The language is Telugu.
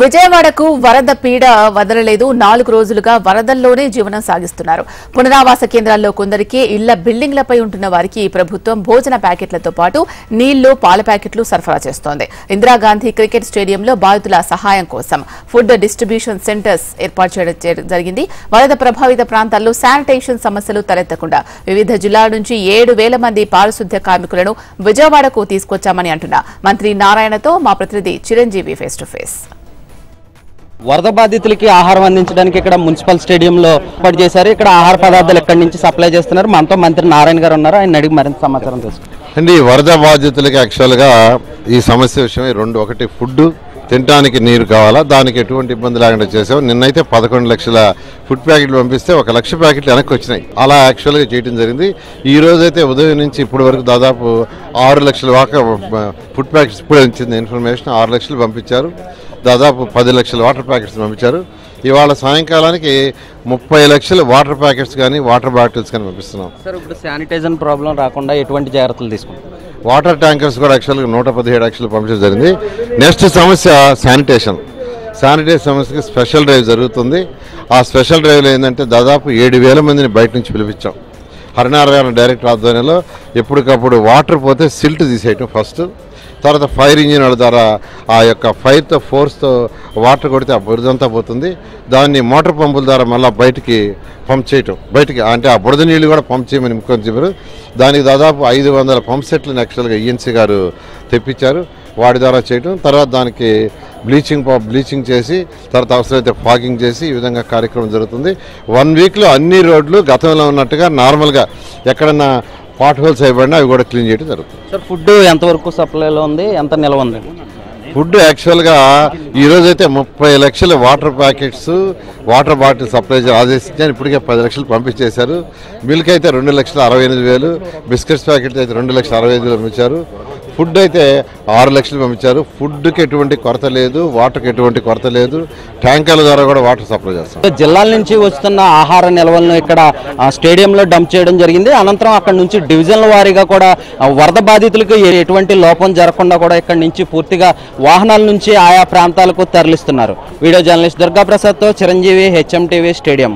విజయవాడకు వరద పీడ వదలలేదు. నాలుగు రోజులుగా వరదల్లోనే జీవనం సాగిస్తున్నారు. పునరావాస కేంద్రాల్లో కొందరికి ఇళ్ళ బిల్డింగ్లపై ఉంటున్న వారికి ప్రభుత్వం భోజన ప్యాకెట్లతో పాటు నీళ్ళు పాల ప్యాకెట్లు సరఫరా చేస్తోంది. ఇందిరాగాంధీ క్రికెట్ స్టేడియంలో బాధితుల సహాయం కోసం ఫుడ్ డిస్ట్రిబ్యూషన్ సెంటర్స్ ఏర్పాటు చేయడం జరిగింది. వరద ప్రభావిత ప్రాంతాల్లో శానిటేషన్ సమస్యలు తలెత్తకుండా వివిధ జిల్లాల నుంచి ఏడు వేల మంది పారిశుద్ధ్య కార్మికులను విజయవాడకు తీసుకొచ్చామని అంటున్న. మంత్రి నారాయణతో మా ప్రతినిధి చిరంజీవి ఫేస్ టు ఫేస్ వరద బాధితులకి ఆహారం అందించడానికి ఇక్కడ మున్సిపల్ స్టేడియంలో ఏర్పాటు చేశారు. ఇక్కడ ఆహార పదార్థాలు ఎక్కడి నుంచి సప్లై చేస్తున్నారు? మనతో మంత్రి నారాయణ గారు ఉన్నారు. ఆయన అడిగి మరింత సమాచారం తెలుసుకుంటాం. అండి ఈ వరద బాధితులకి యాక్చువల్గా ఈ సమస్య విషయమై రెండు ఒకటి ఫుడ్ తినడానికి నీరు కావాలా? దానికి ఎటువంటి ఇబ్బంది లేకుండా చేసాం నిన్నైతే పదకొండు లక్షల ఫుడ్ ప్యాకెట్లు పంపిస్తే ఒక లక్ష ప్యాకెట్లు వెనక్కి వచ్చినాయి. అలా యాక్చువల్గా చేయడం జరిగింది. ఈ రోజైతే ఉదయం నుంచి ఇప్పటి వరకు దాదాపు ఆరు లక్షల వాక ఫుడ్ ప్యాకెట్స్ ఇప్పుడు వచ్చింది. ఇన్ఫర్మేషన్ ఆరు లక్షలు పంపించారు. దాదాపు పది లక్షల వాటర్ ప్యాకెట్స్ పంపించారు. ఇవాళ సాయంకాలానికి ముప్పై లక్షల వాటర్ ప్యాకెట్స్ కానీ వాటర్ బాటిల్స్ కానీ పంపిస్తున్నాం. సార్ ఇప్పుడు శానిటైజర్ ప్రాబ్లం రాకుండా ఎటువంటి జాగ్రత్తలు తీసుకుంటారు? వాటర్ ట్యాంకర్స్ కూడా యాక్చువల్గా నూట పదిహేడు లక్షలు పంపించడం జరిగింది. నెక్స్ట్ సమస్య శానిటేషన్. శానిటేషన్ సమస్యకి స్పెషల్ డ్రైవ్ జరుగుతుంది. ఆ స్పెషల్ డ్రైవ్లో ఏంటంటే దాదాపు ఏడు వేల మందిని బయట నుంచి పిలిపించాం. హరినారాయణ డైరెక్టర్ ఆధ్వర్యంలో ఎప్పటికప్పుడు వాటర్ పోతే సిల్ట్ తీసేయటం ఫస్ట్. తర్వాత ఫైర్ ఇంజిన్ల ద్వారా ఆ యొక్క ఫైర్తో ఫోర్స్తో వాటర్ కొడితే ఆ బురదంతా పోతుంది. దాన్ని మోటార్ పంపుల ద్వారా మళ్ళీ బయటికి పంప్ చేయటం. బయటికి అంటే ఆ బురద నీళ్ళు కూడా పంప్ చేయమని ముఖ్యమంత్రి చెప్పారు. దానికి దాదాపు ఐదు వందల పంప్ సెట్లను యాక్చువల్గా ఈఎన్సీ గారు తెప్పించారు. వాటి ద్వారా చేయటం. తర్వాత దానికి బ్లీచింగ్ బ్లీచింగ్ చేసి తర్వాత అవసరమైతే ఫాగింగ్ చేసి ఈ విధంగా కార్యక్రమం జరుగుతుంది. వన్ వీక్లో అన్ని రోడ్లు గతంలో ఉన్నట్టుగా నార్మల్గా ఎక్కడన్నా పాట్ హోల్స్ అయిపోయినా అవి కూడా క్లీన్ చేయడం జరుగుతుంది. సార్ ఫుడ్ ఎంతవరకు సప్లైలో ఉంది? ఎంత నిల్వ ఉంది? ఫుడ్ యాక్చువల్గా ఈ రోజు అయితే ముప్పై లక్షల water packets water bottle supply ఆదేశించారు. ఇప్పటికే పది లక్షలు పంపించేశారు. మిల్క్ అయితే రెండు లక్షల అరవై ఎనిమిది వేలు బిస్కెట్స్ ప్యాకెట్ అయితే రెండు లక్షల అరవై ఐదు వేలు పంపించారు. ఫుడ్ అయితే ఆరు లక్షలు పంపించారు. ఫుడ్కి ఎటువంటి కొరత లేదు వాటర్కి ఎటువంటి కొరత లేదు. ట్యాంకర్ల ద్వారా కూడా వాటర్ సప్లై చేస్తాం. జిల్లాల నుంచి వస్తున్న ఆహార నిల్వలను ఇక్కడ స్టేడియంలో డంప్ చేయడం జరిగింది. అనంతరం అక్కడ నుంచి డివిజన్ల వారీగా కూడా వరద బాధితులకు ఎటువంటి లోపం జరగకుండా కూడా ఇక్కడ నుంచి పూర్తిగా వాహనాల నుంచి ఆయా ప్రాంతాలకు తరలిస్తున్నారు. వీడియో జర్నలిస్ట్ దుర్గాప్రసాద్తో చిరంజీవి హెచ్ఎం టీవీ స్టేడియం.